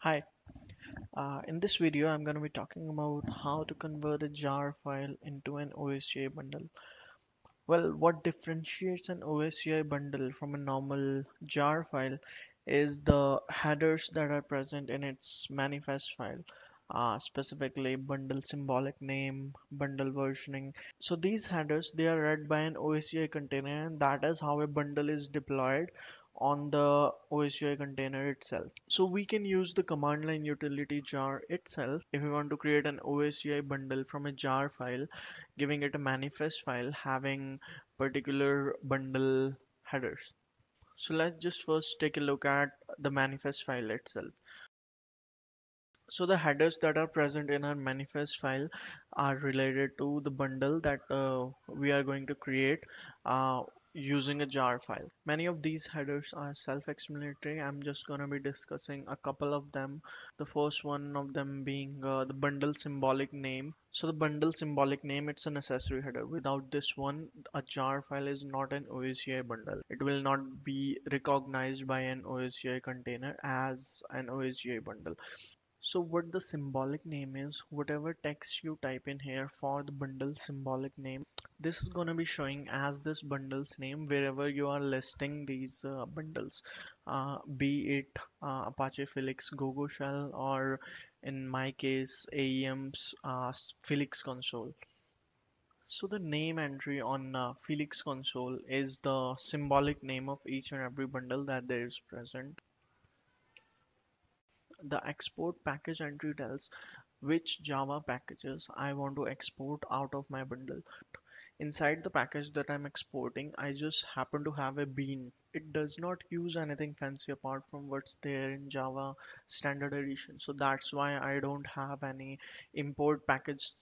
Hi, uh, in this video I'm going to be talking about how to convert a jar file into an OSGI bundle. Well, what differentiates an OSGI bundle from a normal jar file is the headers that are present in its manifest file, uh, specifically bundle symbolic name, bundle versioning. So these headers they are read by an OSGI container and that is how a bundle is deployed on the OSGI container itself. So we can use the command line utility jar itself if we want to create an OSGI bundle from a jar file, giving it a manifest file having particular bundle headers. So let's just first take a look at the manifest file itself. So the headers that are present in our manifest file are related to the bundle that uh, we are going to create uh, using a jar file. Many of these headers are self-explanatory. I'm just going to be discussing a couple of them. The first one of them being uh, the bundle symbolic name. So the bundle symbolic name, it's a necessary header. Without this one, a jar file is not an OSGI bundle. It will not be recognized by an OSGI container as an OSGI bundle. So what the symbolic name is, whatever text you type in here for the bundle symbolic name, this is going to be showing as this bundle's name wherever you are listing these uh, bundles, uh, be it uh, Apache Felix Gogo shell or in my case AEM's uh, Felix console. So the name entry on uh, Felix console is the symbolic name of each and every bundle that there is present the export package entry tells which Java packages I want to export out of my bundle. Inside the package that I'm exporting, I just happen to have a bean. It does not use anything fancy apart from what's there in Java standard edition. So that's why I don't have any import package.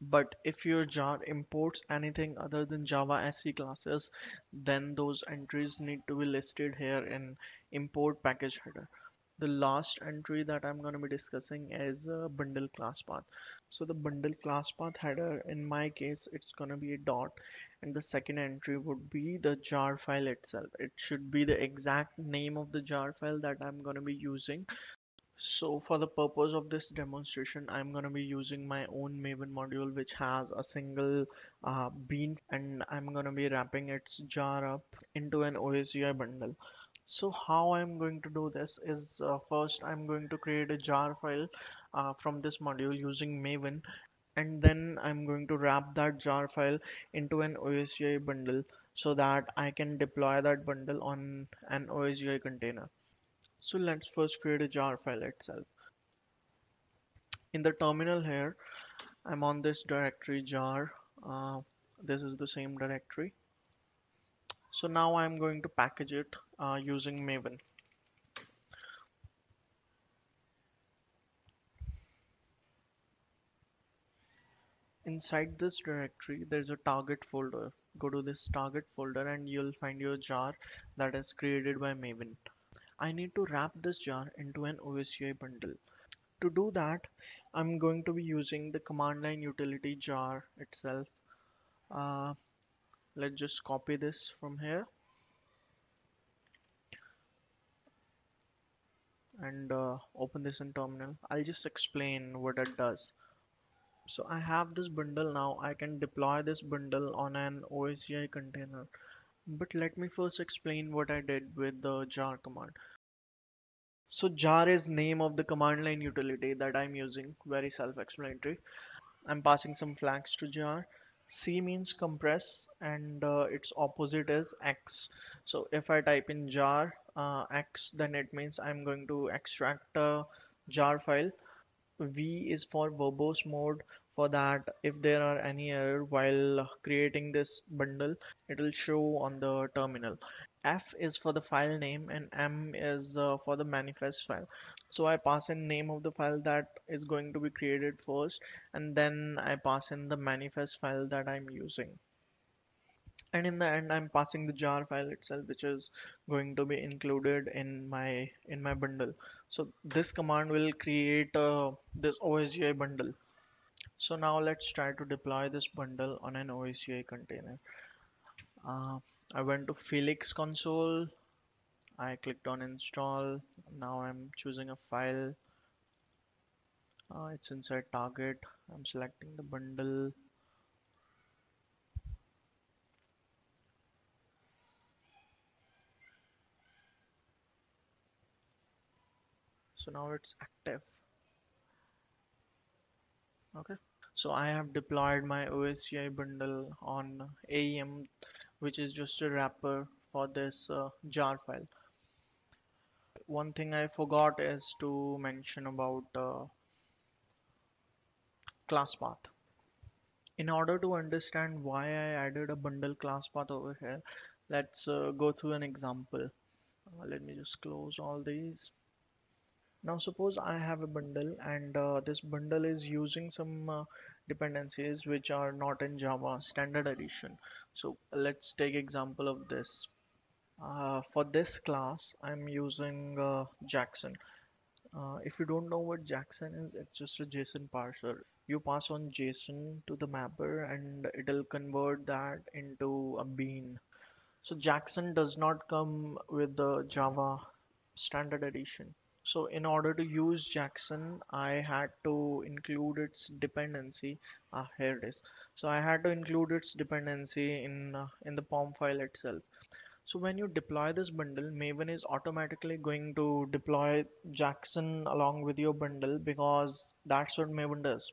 But if your jar imports anything other than Java SE classes, then those entries need to be listed here in import package header the last entry that I'm going to be discussing is a bundle class path. So the bundle class path header, in my case, it's going to be a dot and the second entry would be the jar file itself. It should be the exact name of the jar file that I'm going to be using. So for the purpose of this demonstration, I'm going to be using my own Maven module which has a single uh, bean and I'm going to be wrapping its jar up into an OSGI bundle. So how I'm going to do this is uh, first I'm going to create a jar file uh, from this module using Maven and then I'm going to wrap that jar file into an OSGI bundle so that I can deploy that bundle on an OSGI container. So let's first create a jar file itself. In the terminal here, I'm on this directory jar. Uh, this is the same directory so now I'm going to package it uh, using Maven. Inside this directory, there's a target folder. Go to this target folder and you'll find your jar that is created by Maven. I need to wrap this jar into an OSGI bundle. To do that, I'm going to be using the command line utility jar itself. Uh, let's just copy this from here. And uh, open this in terminal. I'll just explain what it does. So I have this bundle. Now I can deploy this bundle on an OSGI container. But let me first explain what I did with the jar command. So jar is name of the command line utility that I'm using. Very self-explanatory. I'm passing some flags to jar C means compress and uh, its opposite is X. So if I type in jar uh, X then it means I'm going to extract a jar file. V is for verbose mode for that if there are any error while creating this bundle it will show on the terminal. F is for the file name and M is uh, for the manifest file. So I pass in name of the file that is going to be created first and then I pass in the manifest file that I'm using. And in the end I'm passing the jar file itself which is going to be included in my in my bundle. So this command will create uh, this OSGI bundle. So now let's try to deploy this bundle on an OSGI container. Uh, I went to Felix console. I clicked on install. Now I'm choosing a file. Uh, it's inside target. I'm selecting the bundle. So now it's active. Okay. So I have deployed my OSGI bundle on AEM which is just a wrapper for this uh, jar file. One thing I forgot is to mention about uh, class path. In order to understand why I added a bundle class path over here let's uh, go through an example. Uh, let me just close all these. Now suppose I have a bundle and uh, this bundle is using some uh, dependencies which are not in Java standard edition so let's take example of this. Uh, for this class I'm using uh, Jackson. Uh, if you don't know what Jackson is it's just a JSON parser. You pass on JSON to the mapper and it'll convert that into a bean. So Jackson does not come with the Java standard edition so in order to use Jackson, I had to include its dependency. Ah, here it is. So I had to include its dependency in uh, in the POM file itself. So when you deploy this bundle, Maven is automatically going to deploy Jackson along with your bundle because that's what Maven does.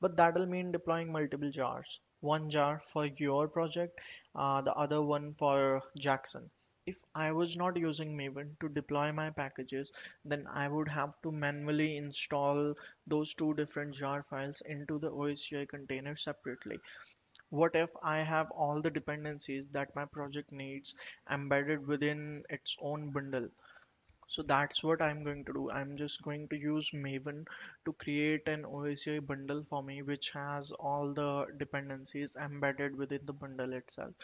But that'll mean deploying multiple jars. One jar for your project, uh, the other one for Jackson if I was not using Maven to deploy my packages, then I would have to manually install those two different jar files into the OSGI container separately. What if I have all the dependencies that my project needs embedded within its own bundle? So that's what I'm going to do. I'm just going to use Maven to create an OSGI bundle for me, which has all the dependencies embedded within the bundle itself.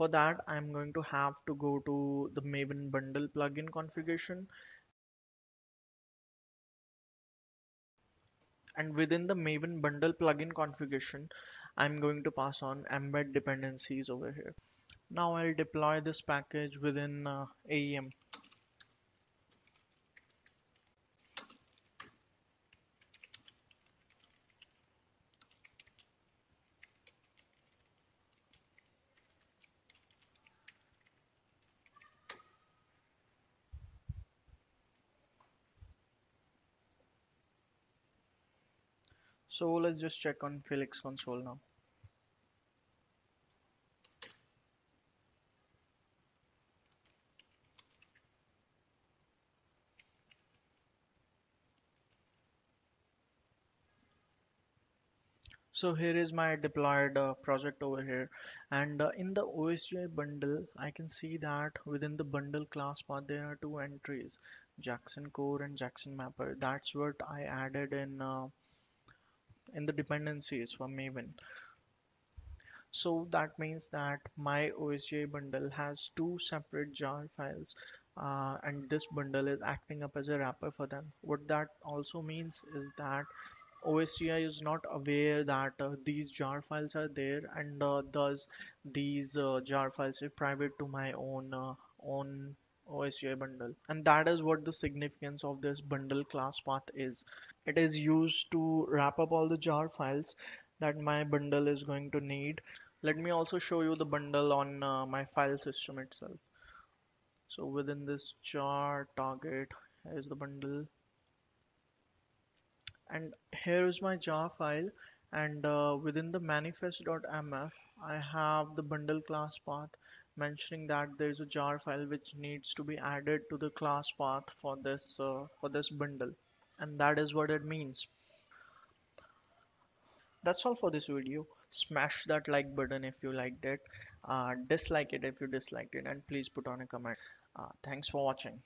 For that, I'm going to have to go to the Maven bundle plugin configuration. And within the Maven bundle plugin configuration, I'm going to pass on embed dependencies over here. Now I'll deploy this package within uh, AEM. So let's just check on Felix console now. So here is my deployed uh, project over here and uh, in the OSGI bundle I can see that within the bundle class path there are two entries Jackson core and Jackson mapper that's what I added in uh, in the dependencies for Maven. So that means that my OSGI bundle has two separate jar files uh, and this bundle is acting up as a wrapper for them. What that also means is that OSGI is not aware that uh, these jar files are there and uh, thus these uh, jar files are private to my own uh, own OSGI bundle. And that is what the significance of this bundle class path is. It is used to wrap up all the jar files that my bundle is going to need. Let me also show you the bundle on uh, my file system itself. So within this jar target is the bundle. And here is my jar file. And uh, within the manifest.mf I have the bundle class path mentioning that there's a jar file which needs to be added to the class path for this uh, for this bundle. And that is what it means. That's all for this video. Smash that like button if you liked it. Uh, dislike it if you disliked it. And please put on a comment. Uh, thanks for watching